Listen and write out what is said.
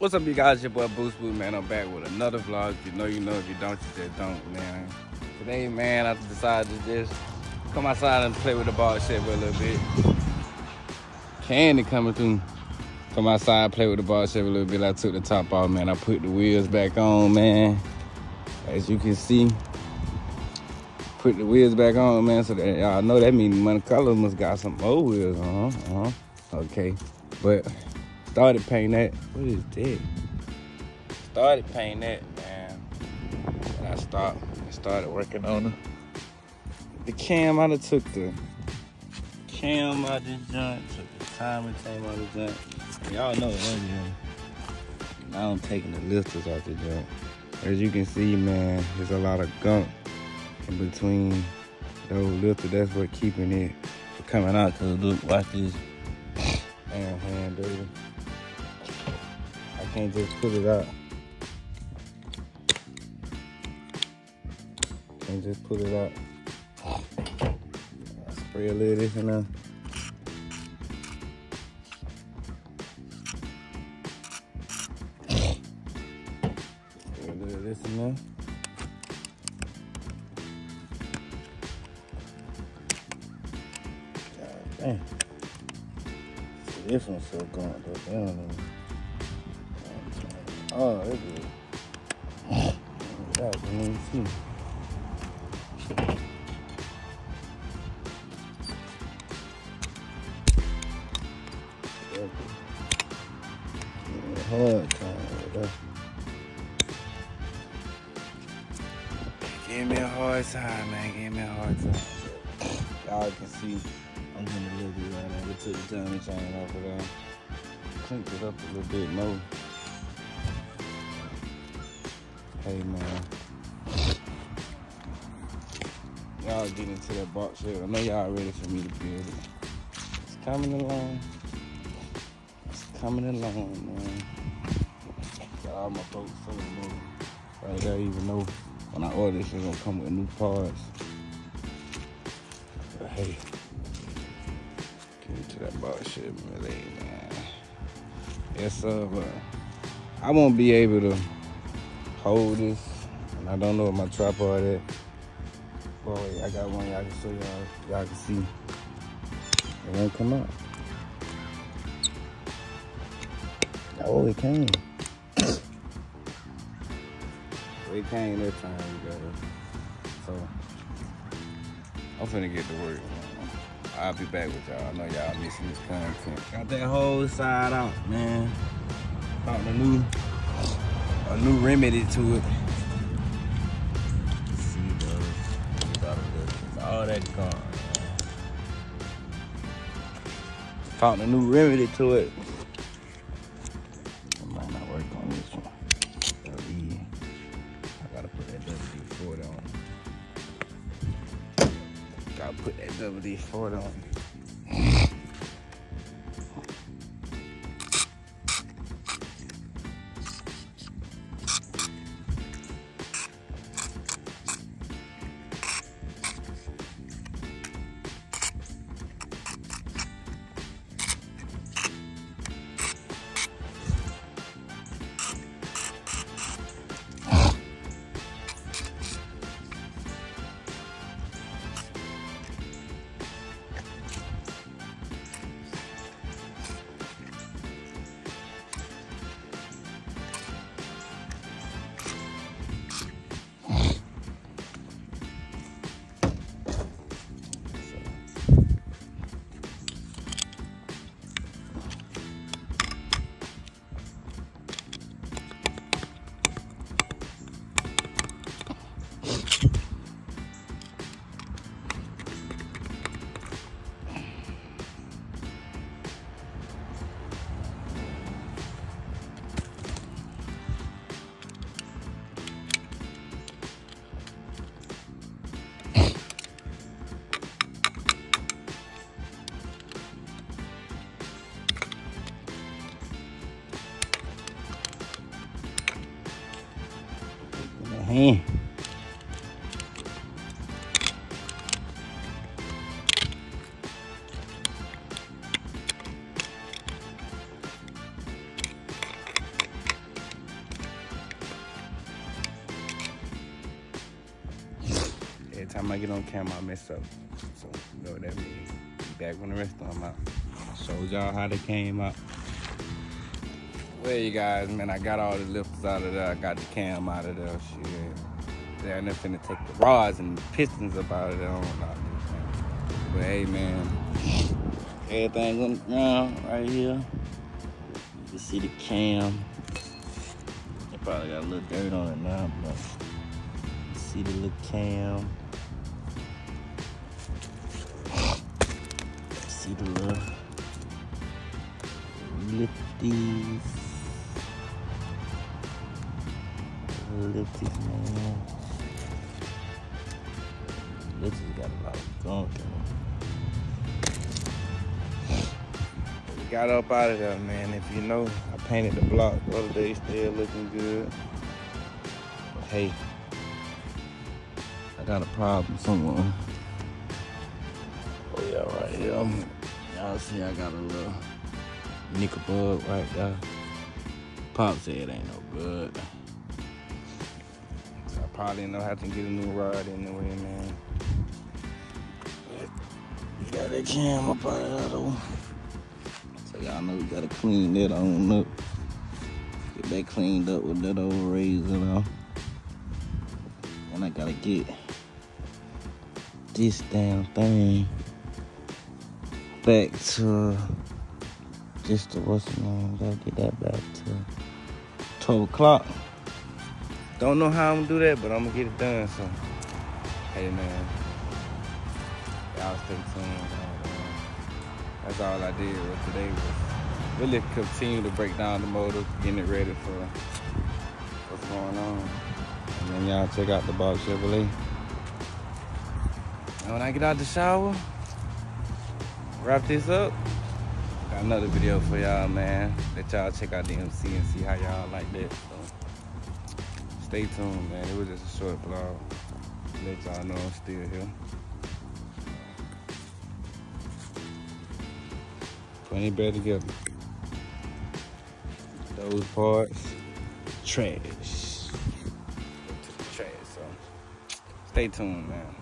What's up, you guys? Your boy Boost Boo, man. I'm back with another vlog. If you know, you know. If you don't, you just don't, man. Today, man, I decided to just come outside and play with the ball shit for a little bit. Candy coming through. Come outside, play with the ball shit a little bit. I took the top off, man. I put the wheels back on, man. As you can see, put the wheels back on, man. So that y'all know that means Monte Carlo must got some old wheels. Huh. Uh huh. Okay, but started painting that. What is that? Started painting that, man. And I stopped and started working on it. the cam. I done took the cam out the joint, took the timing chain out of the joint. Y'all know that, man. Now I'm taking the lifters out the joint. As you can see, man, there's a lot of gunk in between those lifters. That's what keeping it coming out. Cause look, watch this. Damn hand, baby. Can't just put it out. Can't just put it out. Spray a little this that. Spray a little this and that. God damn. This one's so gone though. Damn. man. Oh, that's good. God, I didn't. Hard time with that. Give me a hard time, man. Give me a hard time. Y'all can see I'm getting a little bit right now. We took the timing chain off of there. Cleaned it up a little bit more. Hey, man. Y'all get into that box here. I know y'all ready for me to build it. It's coming along. It's coming along, man. Got all my folks feeling moving. Right there, even though when I order this, it's gonna come with new parts. But hey, get into that box really, man. Yes, sir, but I won't be able to hold this. And I don't know what my tripod is. Boy, I got one y'all can show y'all. Y'all can see. It won't come out. Oh, it came. it came this time, you got So, I'm finna get to work. I'll be back with y'all. I know y'all missing this content. Got that whole side out, man. Found a new, a new remedy to it. See, bro. All good. It's all that gone. Found a new remedy to it. I might not work on this one. I gotta put that WD Ford on. Gotta put that WD-40 on. Every time I get on camera, I mess up. So, you know what that means. Back when the rest of them out. Showed y'all how they came out. Well, you guys, man, I got all the lifters out of there. I got the cam out of there. Shit. They're not finna take the rods and the pistons up out of there. I don't know. But hey, man, everything on the ground right here. You can see the cam. It probably got a little dirt on it now, but see the little cam. See the little lifties. Lifties, man. Lifties got a lot of gunk in them. We got up out of there, man. If you know, I painted the block the other day, still looking good. But hey, I got a problem somewhere. Oh yeah, right here. Y'all see I got a little nickel bug right there. Pop said it ain't no good. Probably know how to get a new rod anyway, man. You got that cam up out of there though. So y'all know we gotta clean that on up. Get that cleaned up with that old razor though. And I gotta get this damn thing back to just the what's name? Gotta get that back to 12 o'clock. Don't know how I'm gonna do that, but I'm gonna get it done. So, hey man, y'all stay tuned. That's all I did today was really continue to break down the motor, getting it ready for what's going on. And then y'all check out the Bob Chevrolet. And when I get out the shower, wrap this up. Got another video for y'all, man. Let y'all check out the MC and see how y'all like that. So stay tuned, man. It was just a short vlog. Let y'all know I'm still here. It back together. Those parts, trash. Trash. So stay tuned, man.